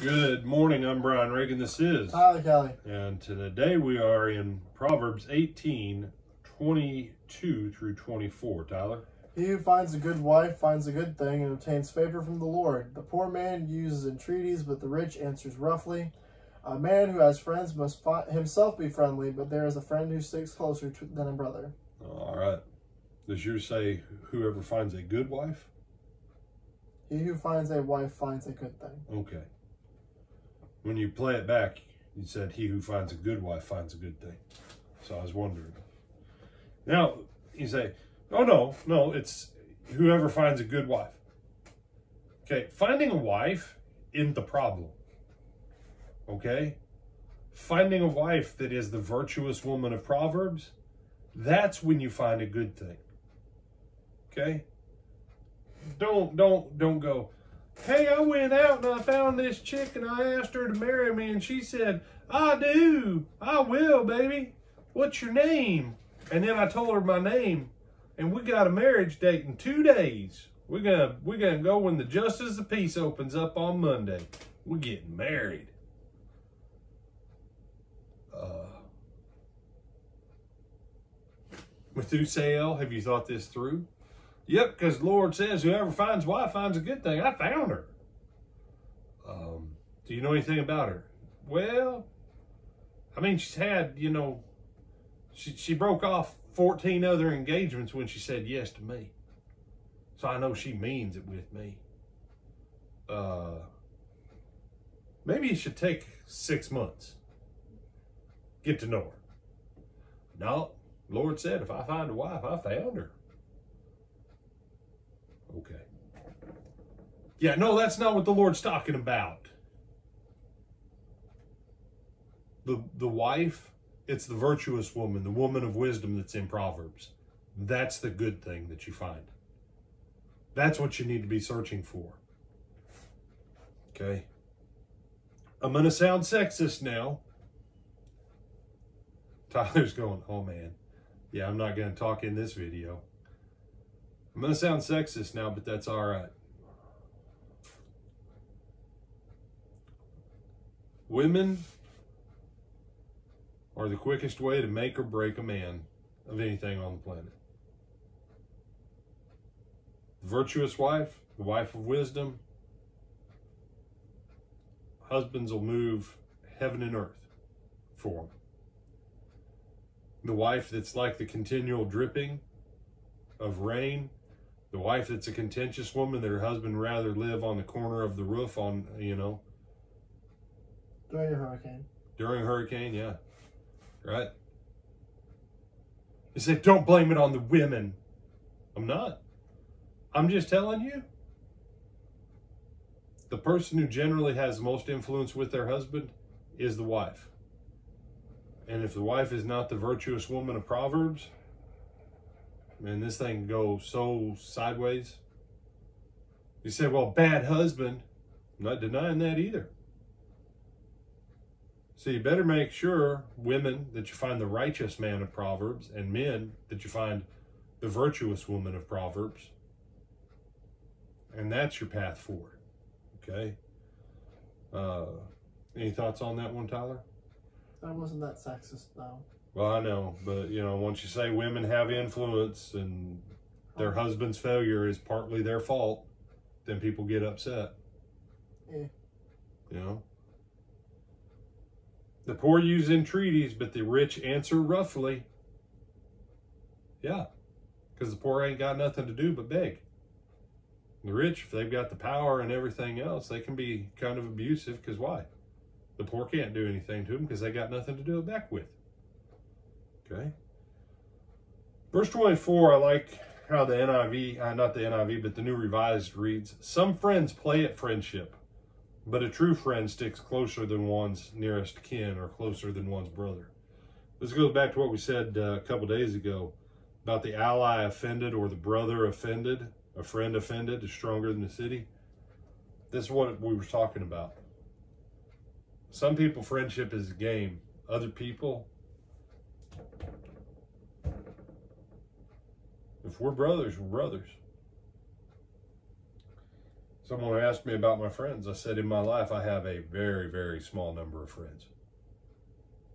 Good morning. I'm Brian Reagan. This is. Tyler Kelly. And today we are in Proverbs 18, 22 through 24. Tyler? He who finds a good wife finds a good thing and obtains favor from the Lord. The poor man uses entreaties, but the rich answers roughly. A man who has friends must himself be friendly, but there is a friend who sticks closer to, than a brother. All right. Does yours say whoever finds a good wife? He who finds a wife finds a good thing. Okay. When you play it back, you said he who finds a good wife finds a good thing. So I was wondering. Now, you say, oh no, no, it's whoever finds a good wife. Okay, finding a wife isn't the problem. Okay? Finding a wife that is the virtuous woman of Proverbs, that's when you find a good thing. Okay? Don't don't don't go, hey, I went out and I found this chick and I asked her to marry me and she said, I do. I will, baby. What's your name? And then I told her my name and we got a marriage date in two days. We're gonna we're gonna go when the Justice of Peace opens up on Monday. We're getting married. Uh, Methuselah, have you thought this through? Yep, because Lord says, whoever finds wife finds a good thing. I found her. Um, do you know anything about her? Well, I mean, she's had, you know, she, she broke off 14 other engagements when she said yes to me. So I know she means it with me. Uh, maybe you should take six months. Get to know her. No, Lord said, if I find a wife, I found her. Okay. Yeah, no, that's not what the Lord's talking about. The the wife, it's the virtuous woman, the woman of wisdom that's in Proverbs. That's the good thing that you find. That's what you need to be searching for. Okay. I'm going to sound sexist now. Tyler's going, oh man. Yeah, I'm not going to talk in this video. I'm going to sound sexist now, but that's all right. Women are the quickest way to make or break a man of anything on the planet. The virtuous wife, the wife of wisdom, husbands will move heaven and earth for them. The wife that's like the continual dripping of rain the wife that's a contentious woman that her husband rather live on the corner of the roof on you know? During a hurricane. during a hurricane yeah. Right. He said don't blame it on the women. I'm not. I'm just telling you. The person who generally has most influence with their husband is the wife. And if the wife is not the virtuous woman of proverbs Man, this thing goes so sideways. You say, well, bad husband. I'm not denying that either. So you better make sure, women, that you find the righteous man of Proverbs, and men, that you find the virtuous woman of Proverbs. And that's your path forward. Okay? Uh, any thoughts on that one, Tyler? That wasn't that sexist, though. Well, I know, but you know, once you say women have influence and their husband's failure is partly their fault, then people get upset. Yeah. You know? The poor use entreaties, but the rich answer roughly. Yeah. Because the poor ain't got nothing to do but beg. The rich, if they've got the power and everything else, they can be kind of abusive because why? The poor can't do anything to them because they got nothing to do it back with. Okay. Verse 24, I like how the NIV, uh, not the NIV, but the New Revised reads Some friends play at friendship, but a true friend sticks closer than one's nearest kin or closer than one's brother. This goes back to what we said uh, a couple days ago about the ally offended or the brother offended, a friend offended is stronger than the city. This is what we were talking about. Some people, friendship is a game. Other people, We're brothers, we're brothers. Someone asked me about my friends. I said, in my life, I have a very, very small number of friends.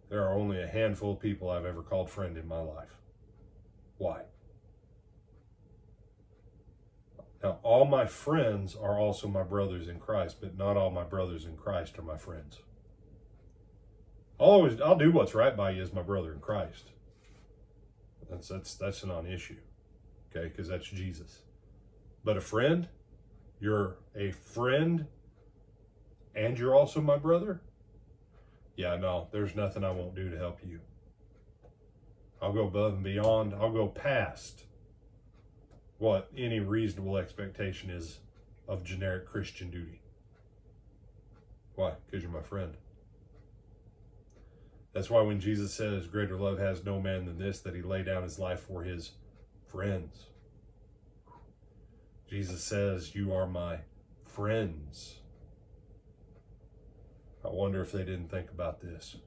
There are only a handful of people I've ever called friend in my life. Why? Now, all my friends are also my brothers in Christ, but not all my brothers in Christ are my friends. I'll always, I'll do what's right by you as my brother in Christ. That's that's that's a non-issue, okay? Because that's Jesus. But a friend, you're a friend, and you're also my brother. Yeah, no, there's nothing I won't do to help you. I'll go above and beyond. I'll go past what any reasonable expectation is of generic Christian duty. Why? Because you're my friend. That's why when Jesus says, Greater love has no man than this, that he lay down his life for his friends. Jesus says, You are my friends. I wonder if they didn't think about this.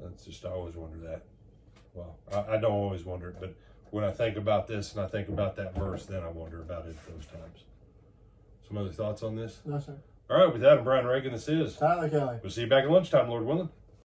That's just, I always wonder that. Well, I, I don't always wonder it, but when I think about this and I think about that verse, then I wonder about it those times. Some other thoughts on this? No, sir. All right, with that, I'm Brian Reagan. This is. Tyler Kelly. We'll see you back at lunchtime, Lord willing.